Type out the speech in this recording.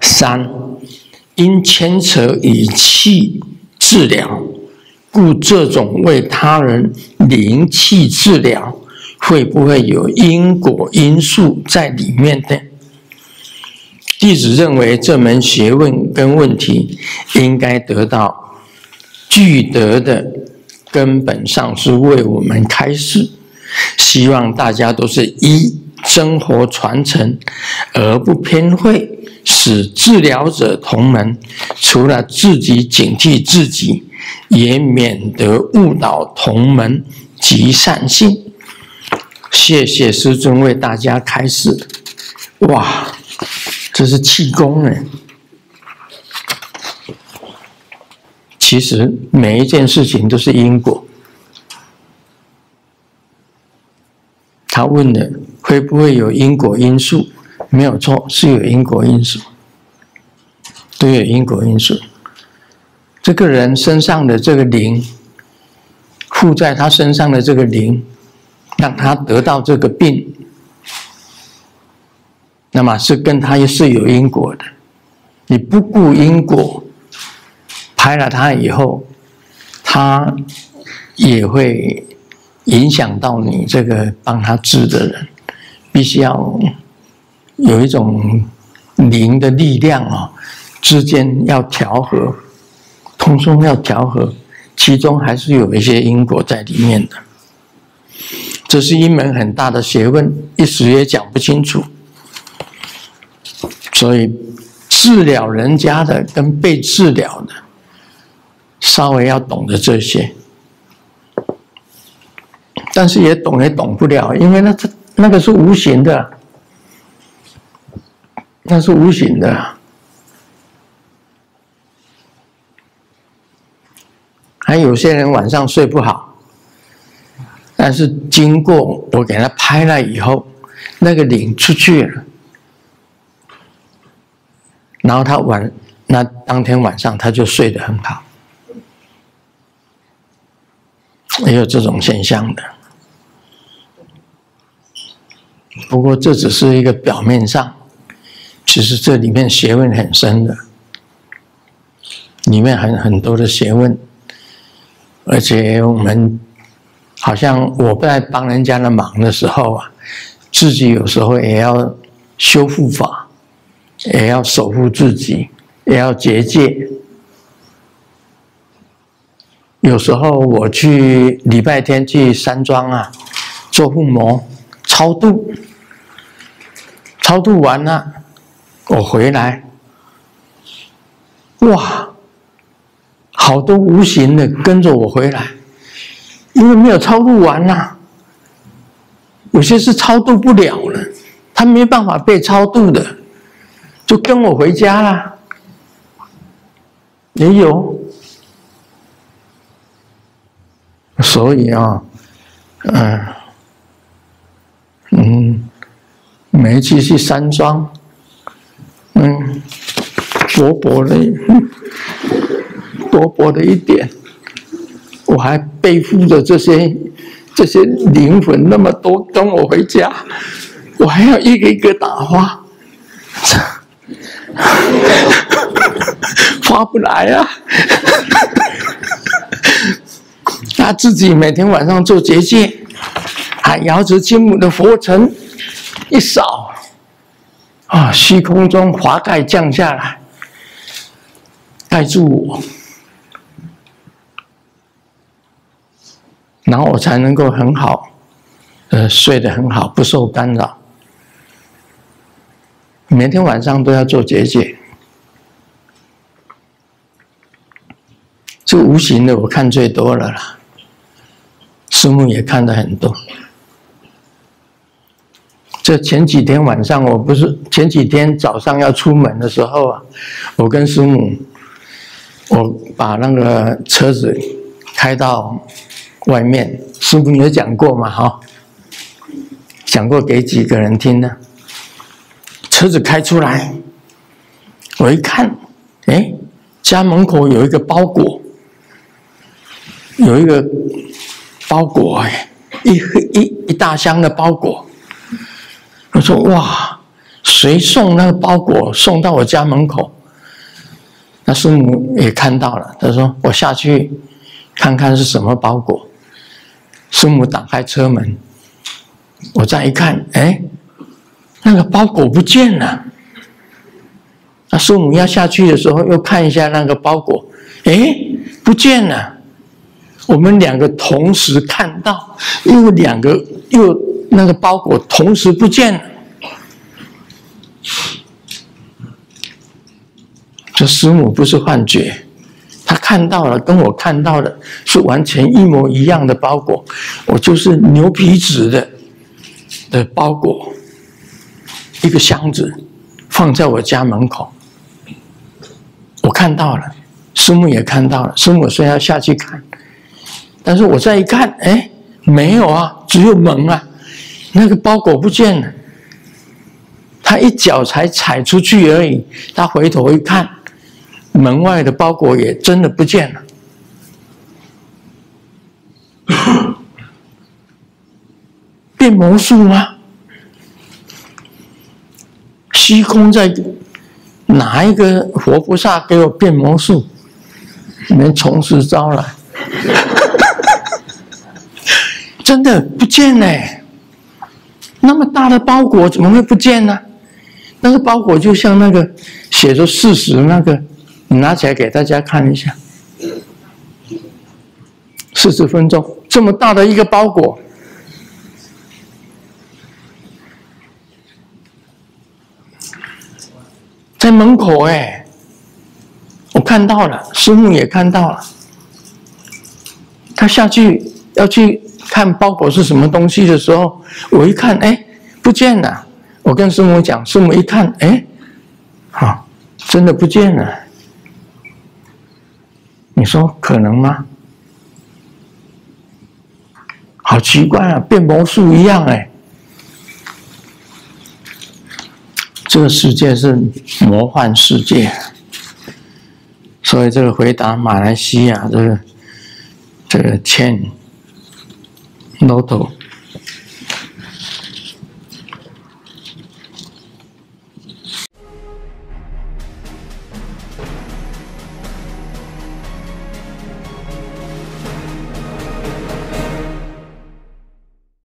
三，因牵扯以气治疗，故这种为他人灵气治疗，会不会有因果因素在里面呢？弟子认为这门学问跟问题应该得到具德的根本上是为我们开示，希望大家都是一生活传承而不偏废，使治疗者同门，除了自己警惕自己，也免得误导同门及善信。谢谢师尊为大家开示，哇！这是气功呢。其实每一件事情都是因果。他问的会不会有因果因素？没有错，是有因果因素，都有因果因素。这个人身上的这个灵，附在他身上的这个灵，让他得到这个病。那么是跟他也是有因果的，你不顾因果，拍了他以后，他也会影响到你这个帮他治的人，必须要有一种灵的力量啊，之间要调和，通通要调和，其中还是有一些因果在里面的，这是一门很大的学问，一时也讲不清楚。所以，治疗人家的跟被治疗的，稍微要懂得这些，但是也懂也懂不了，因为那这那个是无形的，那是无形的。还有些人晚上睡不好，但是经过我给他拍了以后，那个领出去了。然后他晚，那当天晚上他就睡得很好，也有这种现象的。不过这只是一个表面上，其实这里面学问很深的，里面很很多的学问，而且我们好像我在帮人家的忙的时候啊，自己有时候也要修复法。也要守护自己，也要结界。有时候我去礼拜天去山庄啊，做护摩超度，超度完了，我回来，哇，好多无形的跟着我回来，因为没有超度完呐，有些是超度不了了，他没办法被超度的。就跟我回家了，也有，所以啊，嗯，嗯，每次去山庄，薄薄的，薄薄的一点，我还背负着这些这些灵魂那么多跟我回家，我还要一个一个打花。发不来啊！他自己每天晚上做结界，还摇着金母的佛尘一扫，啊，虚空中华盖降下来，盖住我，然后我才能够很好，呃，睡得很好，不受干扰。每天晚上都要做结界，这无形的我看最多了啦。师母也看的很多。这前几天晚上，我不是前几天早上要出门的时候啊，我跟师母，我把那个车子开到外面，师母也讲过嘛，哈，讲过给几个人听呢。车子开出来，我一看，哎，家门口有一个包裹，有一个包裹，哎，一一一大箱的包裹。我说哇，谁送那个包裹送到我家门口？那师母也看到了，他说：“我下去看看是什么包裹。”师母打开车门，我再一看，哎，那个包裹不见了。那师母要下去的时候，又看一下那个包裹，哎，不见了。我们两个同时看到，又两个又那个包裹同时不见了。这师母不是幻觉，他看到了，跟我看到的是完全一模一样的包裹。我就是牛皮纸的的包裹，一个箱子放在我家门口。我看到了，师母也看到了。师母说要下去看。但是我再一看，哎，没有啊，只有门啊，那个包裹不见了。他一脚才踩出去而已，他回头一看，门外的包裹也真的不见了。变魔术吗？虚空在哪一个活菩萨给我变魔术？你们从实招来。真的不见呢？那么大的包裹怎么会不见呢？那个包裹就像那个写着事实那个，你拿起来给大家看一下。四十分钟，这么大的一个包裹，在门口哎，我看到了，师母也看到了，他下去要去。看包裹是什么东西的时候，我一看，哎，不见了。我跟师母讲，师母一看，哎，好，真的不见了。你说可能吗？好奇怪啊，变魔术一样哎。这个世界是魔幻世界，所以这个回答马来西亚这个这个 Chain Noto